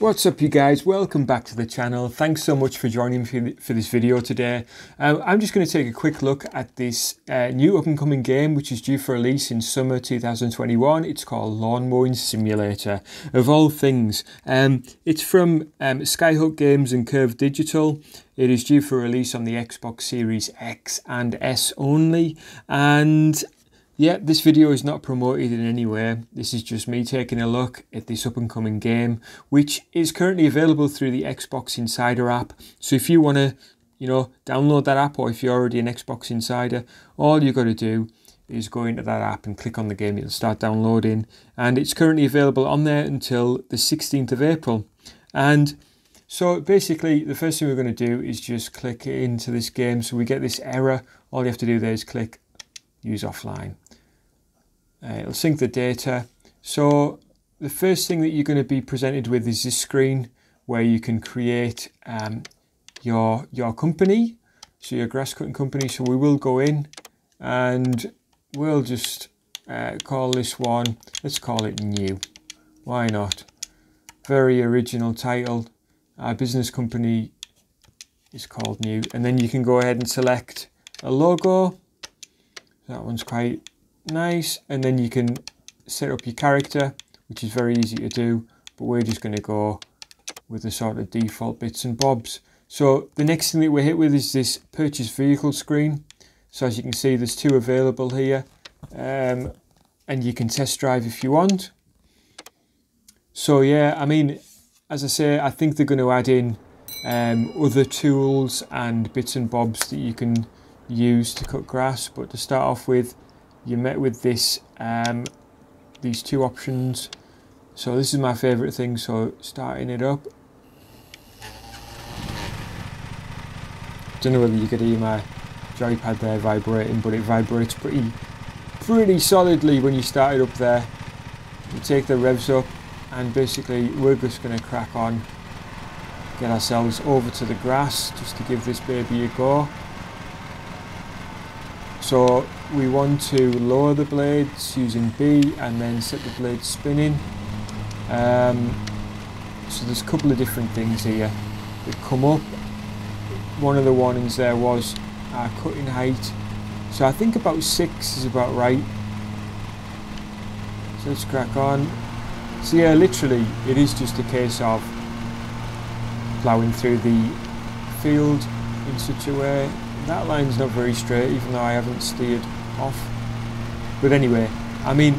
What's up you guys, welcome back to the channel. Thanks so much for joining me for this video today. Um, I'm just going to take a quick look at this uh, new up and coming game which is due for release in summer 2021. It's called Lawn Mowing Simulator, of all things. Um, it's from um, Skyhook Games and Curve Digital. It is due for release on the Xbox Series X and S only and yeah, this video is not promoted in any way. This is just me taking a look at this up and coming game, which is currently available through the Xbox Insider app. So if you want to, you know, download that app or if you're already an Xbox Insider, all you got to do is go into that app and click on the game. It'll start downloading and it's currently available on there until the 16th of April. And so basically the first thing we're going to do is just click into this game. So we get this error. All you have to do there is click use offline. Uh, it'll sync the data. So the first thing that you're going to be presented with is this screen where you can create um, your your company, so your grass cutting company. So we will go in and we'll just uh, call this one, let's call it new. Why not? Very original title. Our business company is called new. And then you can go ahead and select a logo. That one's quite nice. And then you can set up your character which is very easy to do but we're just going to go with the sort of default bits and bobs. So the next thing that we're hit with is this purchase vehicle screen. So as you can see there's two available here um, and you can test drive if you want. So yeah I mean as I say I think they're going to add in um, other tools and bits and bobs that you can use to cut grass but to start off with you met with this um, these two options. So this is my favorite thing so starting it up. Don't know whether you could hear my joypad there vibrating but it vibrates pretty pretty solidly when you start it up there. You take the revs up and basically we're just going to crack on. Get ourselves over to the grass just to give this baby a go so we want to lower the blades using B and then set the blades spinning. Um, so there's a couple of different things here that come up. One of the warnings there was our cutting height. So I think about six is about right. So let's crack on. So yeah, literally it is just a case of ploughing through the field in such a way that line's not very straight even though I haven't steered off. But anyway, I mean,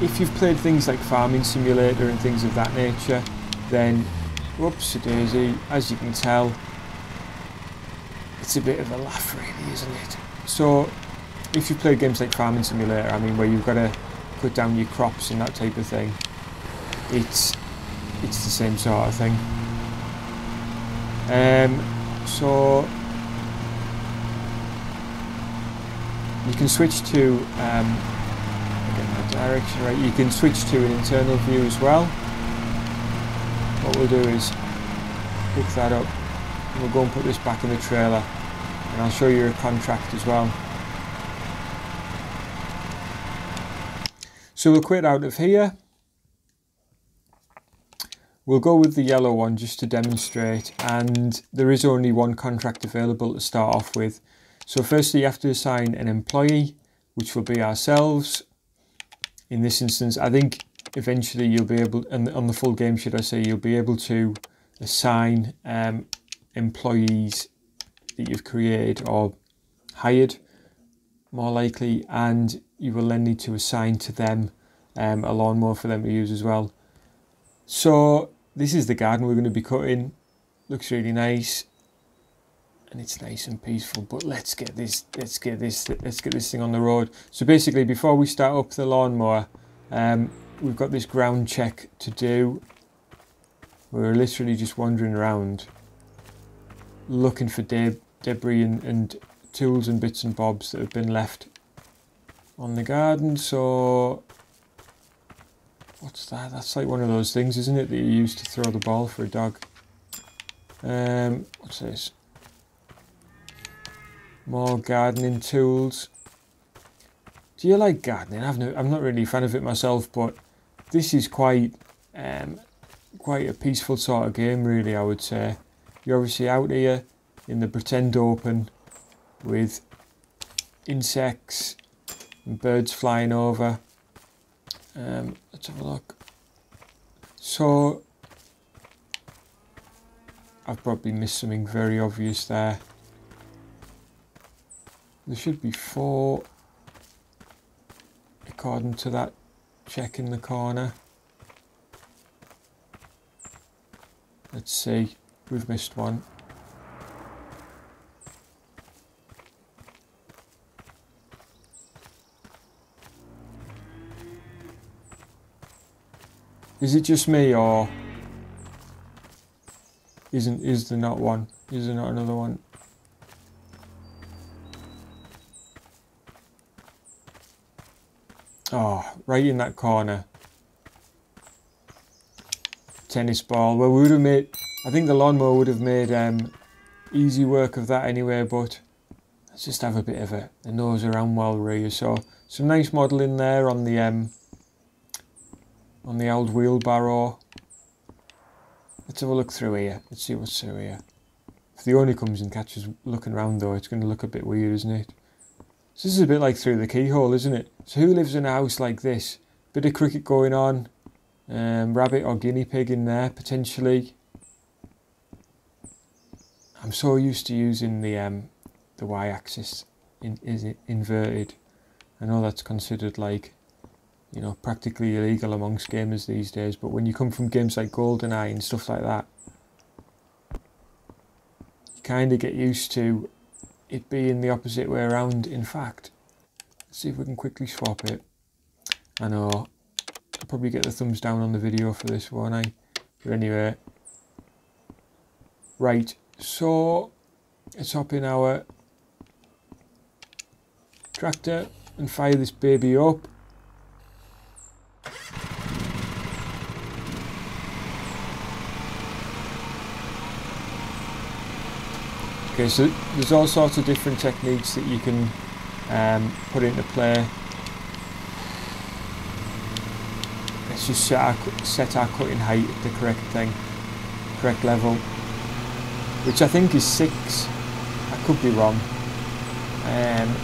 if you've played things like Farming Simulator and things of that nature, then whoops a daisy, as you can tell, it's a bit of a laugh really, isn't it? So if you've played games like Farming Simulator, I mean where you've got to cut down your crops and that type of thing, it's it's the same sort of thing. Um, so You can switch to um, direction right. You can switch to an internal view as well. What we'll do is pick that up. And we'll go and put this back in the trailer, and I'll show you a contract as well. So we'll quit out of here. We'll go with the yellow one just to demonstrate and there is only one contract available to start off with. So firstly, you have to assign an employee, which will be ourselves. In this instance, I think eventually you'll be able, and on the full game, should I say, you'll be able to assign um, employees that you've created or hired, more likely, and you will then need to assign to them um, a lawnmower for them to use as well. So this is the garden we're going to be cutting. Looks really nice and it's nice and peaceful but let's get this let's get this let's get this thing on the road. So basically before we start up the lawnmower um, we've got this ground check to do. We're literally just wandering around looking for de debris and, and tools and bits and bobs that have been left on the garden. So what's that? That's like one of those things isn't it that you use to throw the ball for a dog? Um, what's this more gardening tools. Do you like gardening? I've no, I'm not really a fan of it myself, but this is quite um, quite a peaceful sort of game really I would say. You're obviously out here in the pretend open with insects and birds flying over. Um, let's have a look. So I've probably missed something very obvious there. There should be four according to that check in the corner. Let's see, we've missed one. Is it just me or isn't is there not one? Is there not another one? Oh, right in that corner. Tennis ball. Well, we would have made. I think the lawnmower would have made um, easy work of that anyway. But let's just have a bit of a, a nose around while we're here. So some nice modelling there on the um, on the old wheelbarrow. Let's have a look through here. Let's see what's through here. If the owner comes and catches looking around though, it's going to look a bit weird, isn't it? So this is a bit like through the keyhole, isn't it? So who lives in a house like this? Bit of cricket going on. Um, rabbit or guinea pig in there, potentially. I'm so used to using the um, the y-axis in, is it inverted. I know that's considered like you know, practically illegal amongst gamers these days. But when you come from games like GoldenEye and stuff like that, you kind of get used to it being the opposite way around. In fact, let's see if we can quickly swap it. I know I'll probably get the thumbs down on the video for this, won't I? Eh? But anyway, right. So let's hop in our tractor and fire this baby up. Okay, so there's all sorts of different techniques that you can um, put into play. Let's just set our, set our cutting height at the correct thing, correct level, which I think is 6. I could be wrong, um,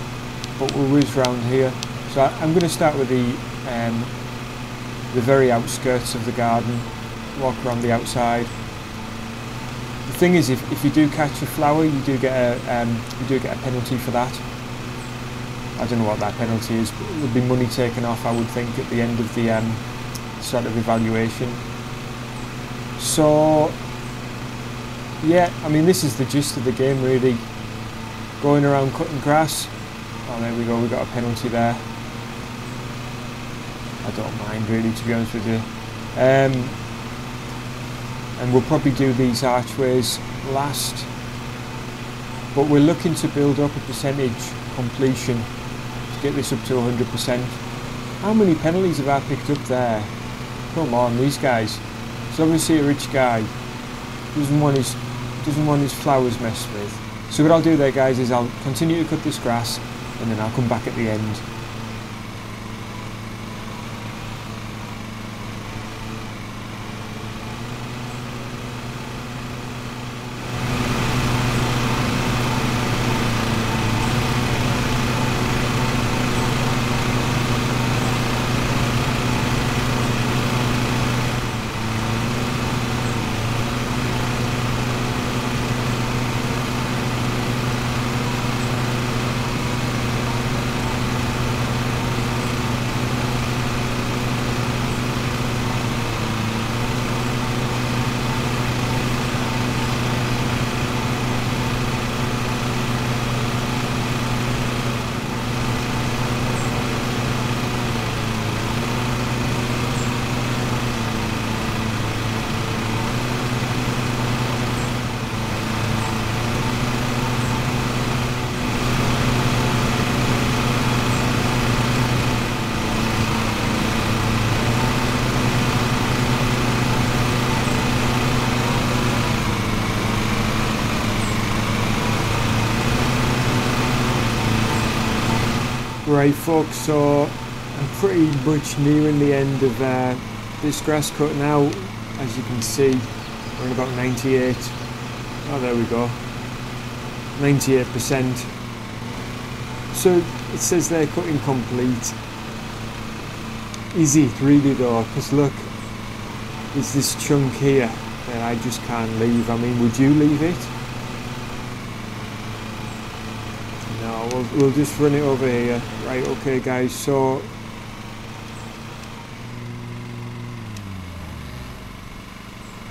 but we're whiz round here. So I, am going to start with the um, the very outskirts of the garden, walk around the outside, thing is, if, if you do catch a flower, you do get a um, you do get a penalty for that. I don't know what that penalty is, but it would be money taken off, I would think, at the end of the um, sort of evaluation. So, yeah, I mean, this is the gist of the game, really. Going around cutting grass. Oh, there we go, we got a penalty there. I don't mind, really, to be honest with you. Um, and we'll probably do these archways last but we're looking to build up a percentage completion to get this up to 100%. How many penalties have I picked up there? Come on, these guys. It's obviously a rich guy. Doesn't want his doesn't want his flowers messed with. So what I'll do there guys is I'll continue to cut this grass and then I'll come back at the end Right folks, so I'm pretty much nearing the end of uh, this grass cut now. as you can see we're in about 98 oh there we go. 98% so it says they're cutting complete. Is it really though? Because look there's this chunk here that I just can't leave. I mean would you leave it no we'll, we'll just run it over here right okay guys so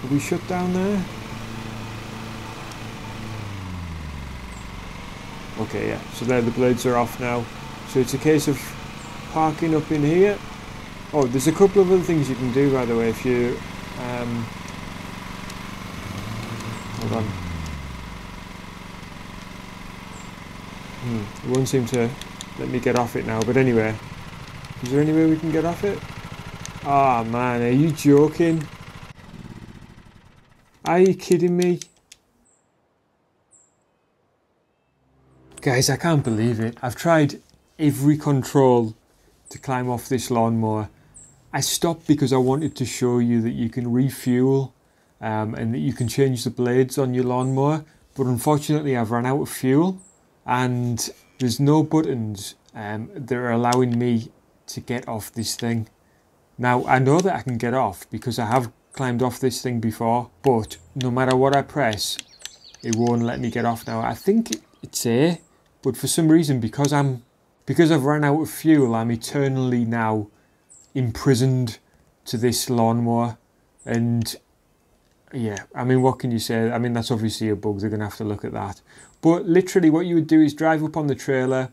are we shut down there Okay, yeah, so there the blades are off now. So it's a case of parking up in here. Oh, there's a couple of other things you can do, by the way, if you... Um, hold on. Hmm, it won't seem to let me get off it now, but anyway. Is there any way we can get off it? Ah, oh, man, are you joking? Are you kidding me? Guys, I can't believe it. I've tried every control to climb off this lawnmower. I stopped because I wanted to show you that you can refuel um, and that you can change the blades on your lawnmower. But unfortunately, I've run out of fuel and there's no buttons um, that are allowing me to get off this thing. Now, I know that I can get off because I have climbed off this thing before, but no matter what I press, it won't let me get off now. I think it's A, but for some reason, because I'm because I've run out of fuel, I'm eternally now imprisoned to this lawnmower. And yeah, I mean, what can you say? I mean, that's obviously a bug. They're to have to look at that. But literally, what you would do is drive up on the trailer,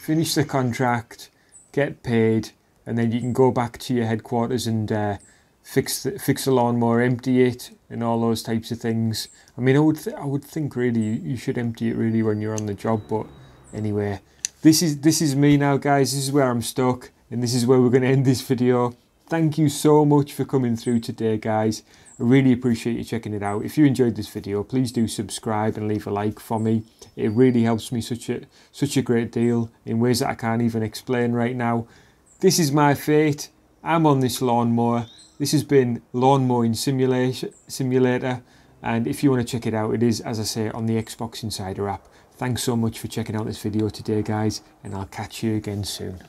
finish the contract, get paid, and then you can go back to your headquarters and uh, fix the, fix the lawnmower, empty it, and all those types of things. I mean, I would I would think really you should empty it really when you're on the job, but Anyway, this is this is me now, guys. This is where I'm stuck, and this is where we're going to end this video. Thank you so much for coming through today, guys. Really appreciate you checking it out. If you enjoyed this video, please do subscribe and leave a like for me. It really helps me such a such a great deal in ways that I can't even explain right now. This is my fate. I'm on this lawnmower. This has been Lawnmowing Simulation Simulator. And if you want to check it out, it is, as I say, on the Xbox Insider app. Thanks so much for checking out this video today, guys, and I'll catch you again soon.